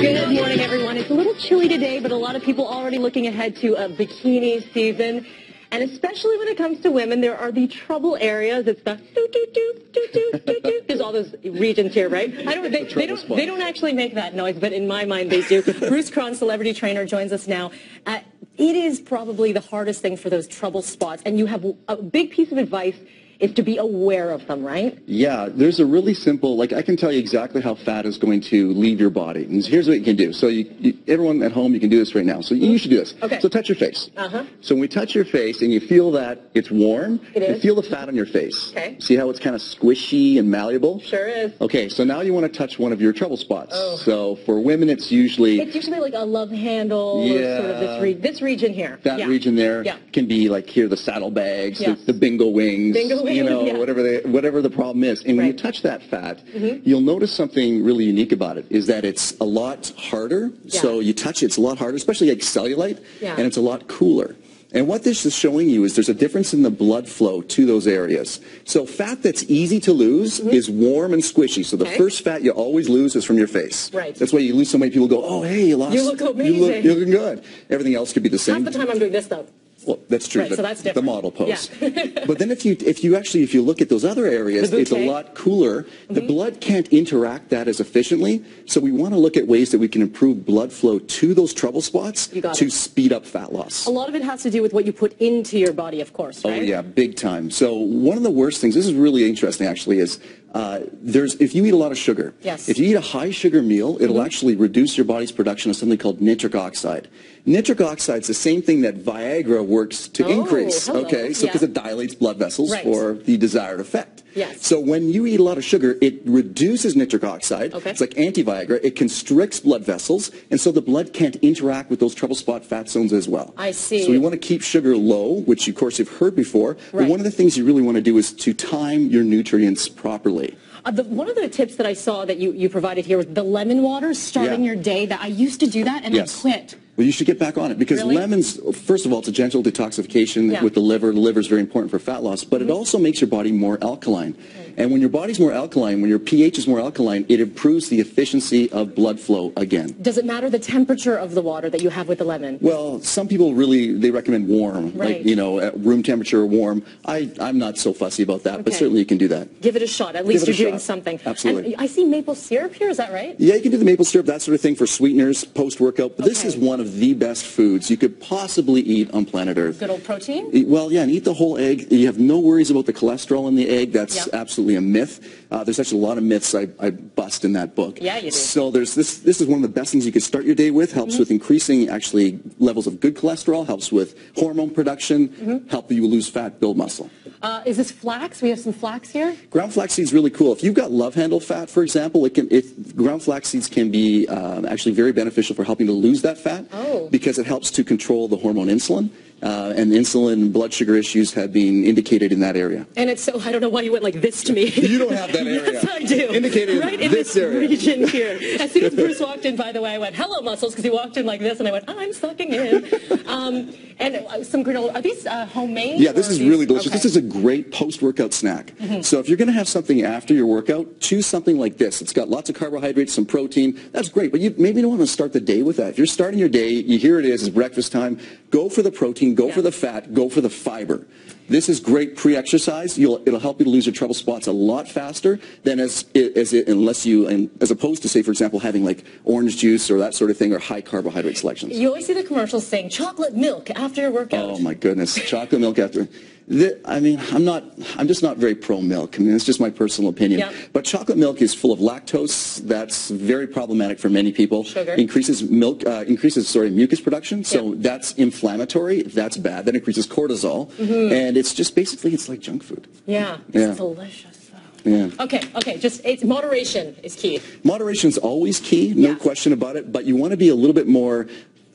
Good morning, everyone. It's a little chilly today, but a lot of people already looking ahead to a bikini season. And especially when it comes to women, there are the trouble areas. It's the do do do do do do do. There's all those regions here, right? I don't. They, they don't. They don't actually make that noise, but in my mind, they do. Bruce Krahn, celebrity trainer, joins us now. Uh, it is probably the hardest thing for those trouble spots, and you have a big piece of advice is to be aware of them, right? Yeah, there's a really simple, like I can tell you exactly how fat is going to leave your body. And here's what you can do. So you, you, everyone at home, you can do this right now. So you, you should do this. Okay. So touch your face. Uh-huh. So when we touch your face and you feel that it's warm, It you feel the fat on your face. Okay. See how it's kind of squishy and malleable? Sure is. Okay, so now you want to touch one of your trouble spots. Oh. So for women, it's usually It's usually like a love handle or sort of this, Yeah. re- this region here. that Yeah. region there Yeah. can be like here the saddlebags, Yes. the, the bingo wings, Bingo you know, yeah. whatever they, whatever the problem is. And when you touch that fat, Mm-hmm. you'll notice something really unique about it is that it's a lot harder. Yeah. So you touch it, it's a lot harder, especially like cellulite, Yeah. and it's a lot cooler. And what this is showing you is there's a difference in the blood flow to those areas. So fat that's easy to lose is warm and squishy. So the Mm-hmm. Okay. first fat you always lose is from your face. Right. That's why you lose so many people go, oh, hey, you lost. You look You look, amazing." you're looking good. Everything else could be the same. Half the time I'm doing this though. Well, that's true. Right, but so that's The model pose. Yeah. but then if you if you actually if you look at those other areas, it's a lot cooler. The Mm-hmm. blood can't interact that as efficiently. So we want to look at ways that we can improve blood flow to those trouble spots to it. speed up fat loss. A lot of it has to do with what you put into your body, of course, Oh yeah, big time. So one of the worst things, this is really interesting actually, is uh, there's if you eat a lot of sugar, Yes. Mm-hmm. if you eat a high sugar meal, it'll actually reduce your body's production of something called nitric oxide. Nitric oxide is the same thing that Viagra works to Oh, increase. hello. Okay, so Yeah. because it dilates blood vessels Right. for the desired effect. Yes. So when you eat a lot of sugar, it reduces nitric oxide. Okay. It's like anti-Viagra. It constricts blood vessels, and so the blood can't interact with those trouble spot fat zones as well. I see. So we want to keep sugar low, which of course you've heard before. But Right. one of the things you really want to do is to time your nutrients properly. Uh, the, one of the tips that I saw that you, you provided here was the lemon water starting Yeah. your day. That I used to do that and Yes. I quit. Well, you should get back on it because Really? lemons, first of all, it's a gentle detoxification Yeah. Mm-hmm. with the liver. The liver is very important for fat loss, but it also makes your body more alkaline. And when your body's more alkaline, when your pH is more alkaline, it improves the efficiency of blood flow again. Does it matter the temperature of the water that you have with the lemon? Well, some people really they recommend warm, Right. like you know, at room temperature or warm. I I'm not so fussy about that, but certainly you can do that. Give it a shot. At least you're doing shot. something. Absolutely. And I see maple syrup here. Is that right? Yeah, you can do the maple syrup, that sort of thing for sweeteners post-workout. But this is one of the best foods you could possibly eat on planet Earth. Good old protein. Well, yeah, and eat the whole egg. You have no worries about the cholesterol in the egg. That's Yeah. absolutely a myth. Uh, there's actually a lot of myths I, I bust in that book. Yeah, you do. So there's this. This is one of the best things you could start your day with. Helps Mm-hmm. with increasing actually levels of good cholesterol. Helps with hormone production. Mm-hmm. Help you lose fat, build muscle. Uh, is this flax? We have some flax here. Ground flax seeds really cool. If you've got love handle fat, for example, it can, it, ground flax seeds can be um, actually very beneficial for helping to lose that fat Oh. because it helps to control the hormone insulin. Uh, and insulin and blood sugar issues have been indicated in that area. And it's so, I don't know why you went like this to me. You don't have that area. yes, I do. Indicated in right in this this, area. region here. As soon as Bruce walked in, by the way, I went, hello, muscles, because he walked in like this, and I went, I'm sucking in. um, and uh, some granola. Are these uh, homemade? Yeah, this is these- really delicious. okay. This is a great post-workout snack. So if you're going to have something after your workout, choose something like this. It's got lots of carbohydrates, some protein. That's great, but you maybe don't want to start the day with that. If you're starting your day, you hear it is, it's breakfast time, go for the protein, go Yeah. for the fat, go for the fiber. This is great pre-exercise. It'll help you to lose your trouble spots a lot faster than as, as it, unless you, as opposed to say, for example, having like orange juice or that sort of thing or high carbohydrate selections. You always see the commercials saying chocolate milk after your workout. Oh my goodness, chocolate milk after. I mean, I'm not. I'm just not very pro milk. I mean, it's just my personal opinion. Yeah. But chocolate milk is full of lactose. That's very problematic for many people. Sugar. Increases milk. Uh, increases sorry mucus production. So Yeah. that's inflammatory. That's bad. That increases cortisol. Mm-hmm. And it's just basically it's like junk food. Yeah, it's Yeah. delicious. though. Yeah. Okay, okay, just it's moderation is key. Moderation is always key, no Yeah. question about it, but you want to be a little bit more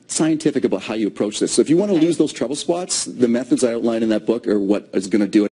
scientific about how you approach this. So if you want to Okay. lose those trouble spots, the methods I outline in that book are what is going to do it.